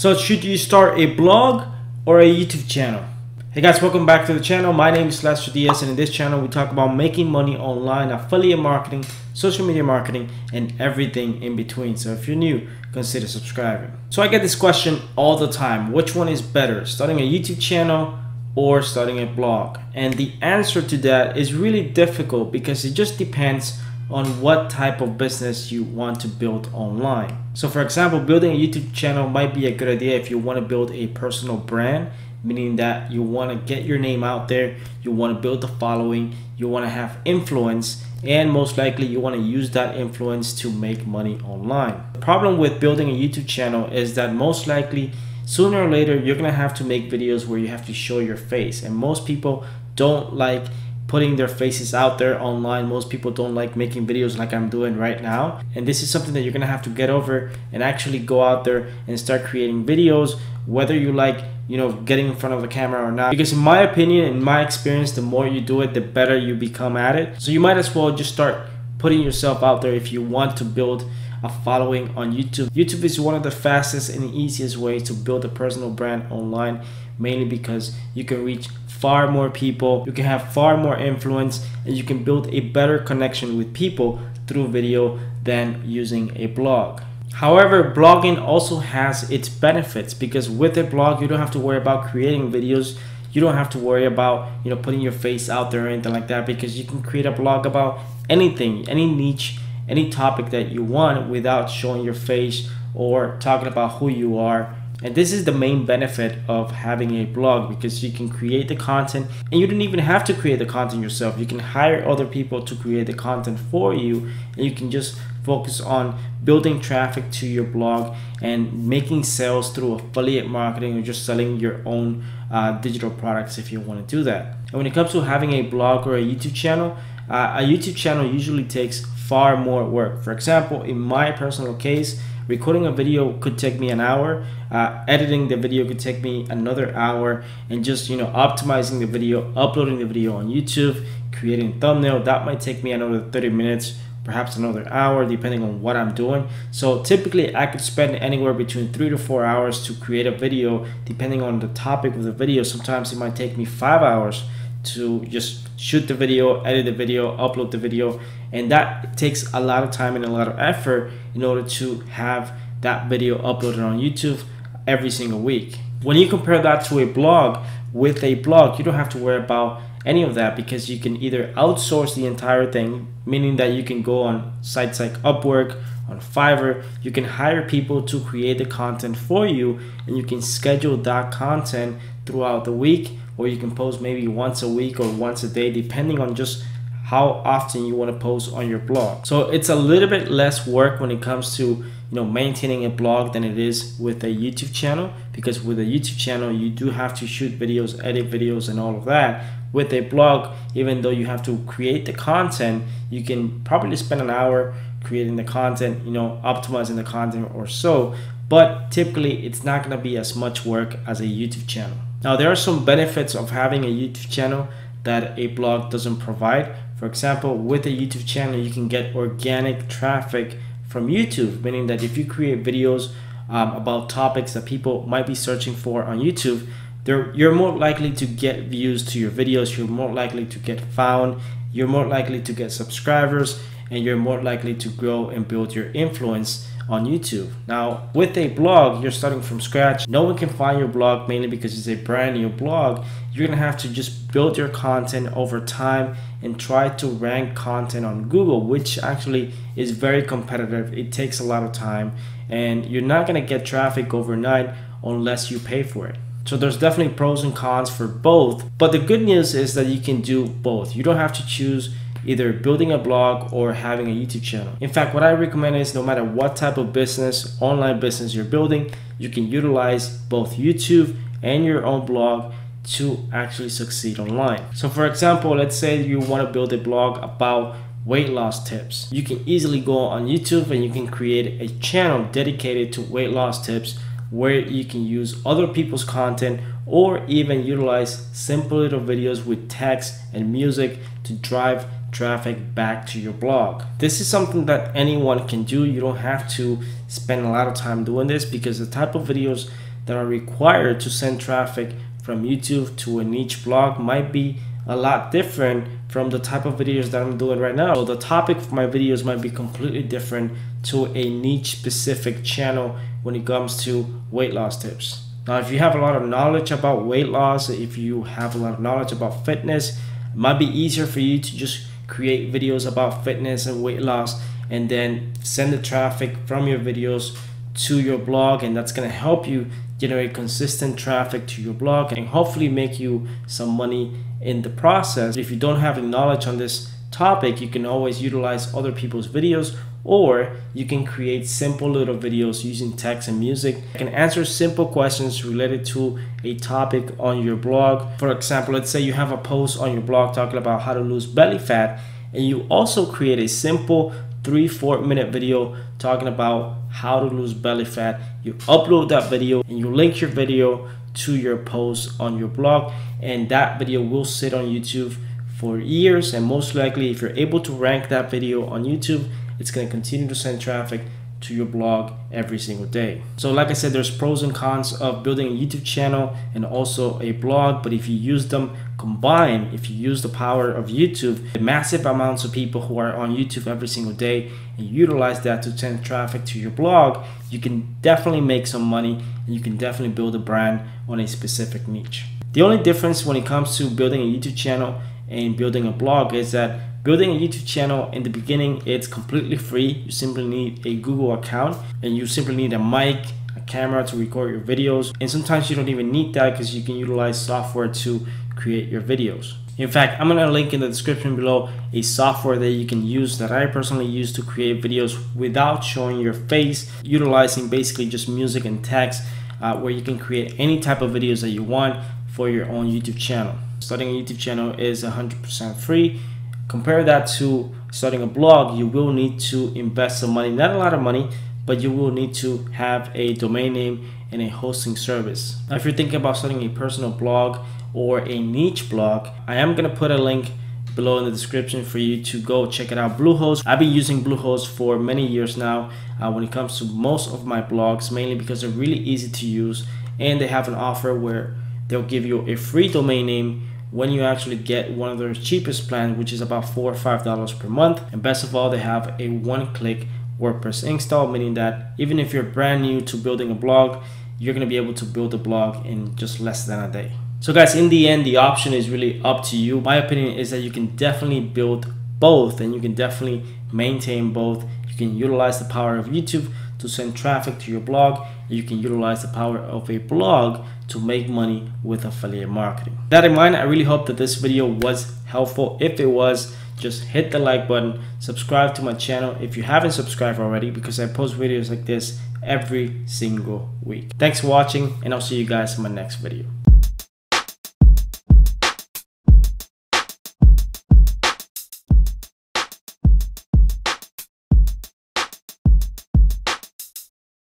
So should you start a blog or a YouTube channel? Hey guys, welcome back to the channel. My name is Lester Diaz and in this channel we talk about making money online, affiliate marketing, social media marketing, and everything in between. So if you're new, consider subscribing. So I get this question all the time. Which one is better, starting a YouTube channel or starting a blog? And the answer to that is really difficult because it just depends on what type of business you want to build online. So for example, building a YouTube channel might be a good idea if you want to build a personal brand, meaning that you want to get your name out there, you want to build a following, you want to have influence, and most likely you want to use that influence to make money online. The problem with building a YouTube channel is that most likely sooner or later you're going to have to make videos where you have to show your face and most people don't like putting their faces out there online. Most people don't like making videos like I'm doing right now. And this is something that you're gonna have to get over and actually go out there and start creating videos, whether you like, you know, getting in front of the camera or not. Because in my opinion, in my experience, the more you do it, the better you become at it. So you might as well just start putting yourself out there if you want to build a following on YouTube. YouTube is one of the fastest and easiest ways to build a personal brand online, mainly because you can reach far more people, you can have far more influence, and you can build a better connection with people through video than using a blog. However, blogging also has its benefits because with a blog, you don't have to worry about creating videos. You don't have to worry about, you know, putting your face out there or anything like that because you can create a blog about anything, any niche, any topic that you want without showing your face or talking about who you are and this is the main benefit of having a blog because you can create the content and you don't even have to create the content yourself. You can hire other people to create the content for you and you can just focus on building traffic to your blog and making sales through affiliate marketing or just selling your own uh, digital products if you want to do that. And when it comes to having a blog or a YouTube channel, uh, a YouTube channel usually takes far more work. For example, in my personal case, recording a video could take me an hour. Uh, editing the video could take me another hour. And just you know optimizing the video uploading the video on youtube creating thumbnail that might take me another 30 minutes perhaps another hour depending on what i'm doing. So typically i could spend anywhere between three to four hours to create a video depending on the topic of the video. Sometimes it might take me five hours to just shoot the video, edit the video, upload the video, and that takes a lot of time and a lot of effort in order to have that video uploaded on YouTube every single week. When you compare that to a blog, with a blog, you don't have to worry about any of that because you can either outsource the entire thing, meaning that you can go on sites like Upwork, on Fiverr, you can hire people to create the content for you and you can schedule that content throughout the week or you can post maybe once a week or once a day depending on just how often you want to post on your blog. So it's a little bit less work when it comes to you know maintaining a blog than it is with a YouTube channel because with a YouTube channel you do have to shoot videos, edit videos and all of that. With a blog, even though you have to create the content, you can probably spend an hour creating the content, you know, optimizing the content or so, but typically it's not going to be as much work as a YouTube channel. Now, there are some benefits of having a YouTube channel that a blog doesn't provide. For example, with a YouTube channel, you can get organic traffic from YouTube, meaning that if you create videos um, about topics that people might be searching for on YouTube, you're more likely to get views to your videos, you're more likely to get found, you're more likely to get subscribers, and you're more likely to grow and build your influence on YouTube. Now, with a blog, you're starting from scratch. No one can find your blog mainly because it's a brand new blog. You're gonna have to just build your content over time and try to rank content on Google, which actually is very competitive. It takes a lot of time and you're not gonna get traffic overnight unless you pay for it. So there's definitely pros and cons for both. But the good news is that you can do both. You don't have to choose either building a blog or having a YouTube channel. In fact, what I recommend is no matter what type of business, online business you're building, you can utilize both YouTube and your own blog to actually succeed online. So for example, let's say you want to build a blog about weight loss tips. You can easily go on YouTube and you can create a channel dedicated to weight loss tips where you can use other people's content or even utilize simple little videos with text and music to drive traffic back to your blog. This is something that anyone can do. You don't have to spend a lot of time doing this because the type of videos that are required to send traffic from YouTube to a niche blog might be a lot different from the type of videos that I'm doing right now. So the topic of my videos might be completely different to a niche specific channel when it comes to weight loss tips. Now, if you have a lot of knowledge about weight loss, if you have a lot of knowledge about fitness, it might be easier for you to just create videos about fitness and weight loss and then send the traffic from your videos to your blog and that's going to help you generate consistent traffic to your blog and hopefully make you some money in the process. If you don't have any knowledge on this topic, you can always utilize other people's videos or you can create simple little videos using text and music. You can answer simple questions related to a topic on your blog. For example, let's say you have a post on your blog talking about how to lose belly fat and you also create a simple three, four minute video talking about how to lose belly fat. You upload that video and you link your video to your post on your blog and that video will sit on YouTube for years and most likely if you're able to rank that video on YouTube it's going to continue to send traffic to your blog every single day. So like I said, there's pros and cons of building a YouTube channel and also a blog, but if you use them combined, if you use the power of YouTube, the massive amounts of people who are on YouTube every single day and utilize that to send traffic to your blog, you can definitely make some money and you can definitely build a brand on a specific niche. The only difference when it comes to building a YouTube channel and building a blog is that Building a YouTube channel in the beginning, it's completely free. You simply need a Google account and you simply need a mic, a camera to record your videos. And sometimes you don't even need that because you can utilize software to create your videos. In fact, I'm gonna link in the description below a software that you can use that I personally use to create videos without showing your face, utilizing basically just music and text uh, where you can create any type of videos that you want for your own YouTube channel. Starting a YouTube channel is 100% free Compare that to starting a blog, you will need to invest some money, not a lot of money, but you will need to have a domain name and a hosting service. Now, if you're thinking about starting a personal blog or a niche blog, I am gonna put a link below in the description for you to go check it out. Bluehost, I've been using Bluehost for many years now uh, when it comes to most of my blogs, mainly because they're really easy to use and they have an offer where they'll give you a free domain name when you actually get one of their cheapest plans, which is about four or five dollars per month. And best of all, they have a one-click WordPress install, meaning that even if you're brand new to building a blog, you're gonna be able to build a blog in just less than a day. So guys, in the end, the option is really up to you. My opinion is that you can definitely build both and you can definitely maintain both. You can utilize the power of YouTube to send traffic to your blog. You can utilize the power of a blog to make money with affiliate marketing. That in mind, I really hope that this video was helpful. If it was, just hit the like button, subscribe to my channel if you haven't subscribed already because I post videos like this every single week. Thanks for watching and I'll see you guys in my next video.